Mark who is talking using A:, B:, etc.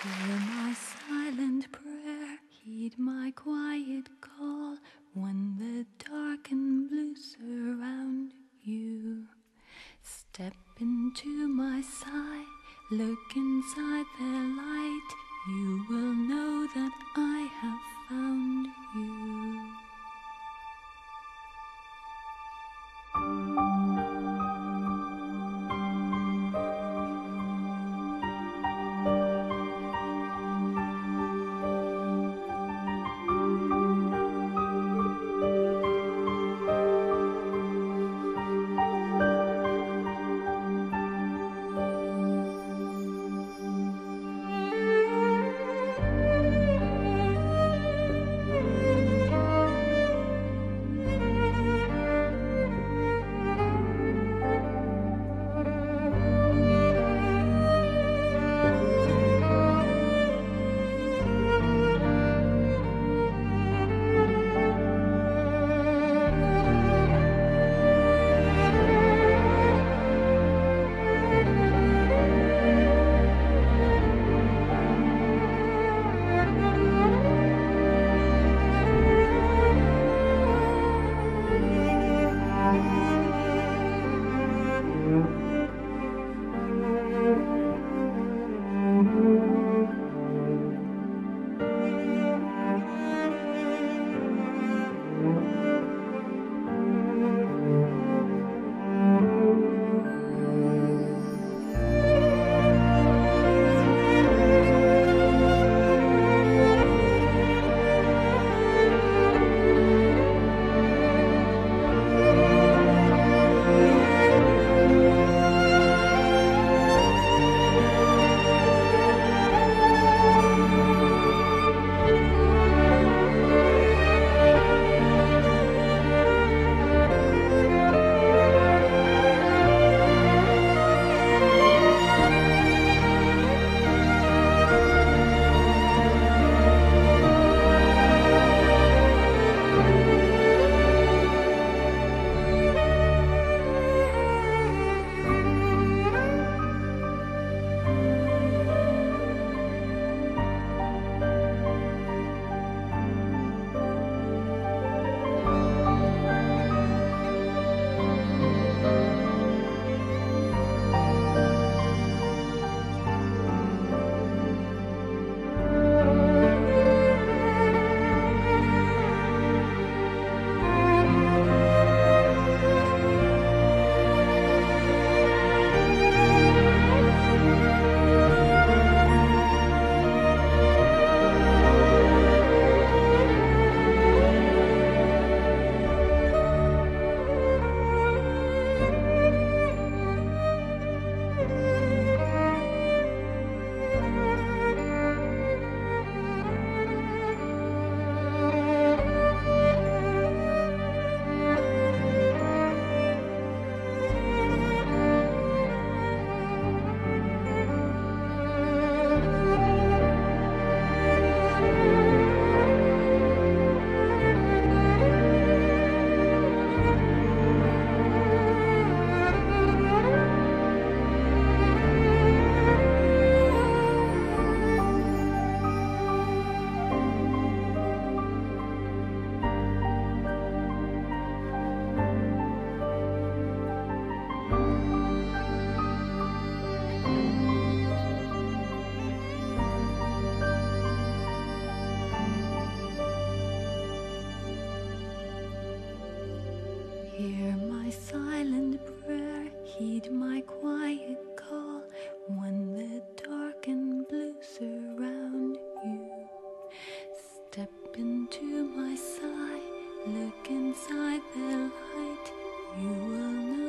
A: Hear my silent prayer, heed my quiet call when the dark and blue surround you. Step into my side, look inside the light, you will know that Hear my silent prayer, heed my quiet call when the dark and blue surround you. Step into my side, look inside the light, you will know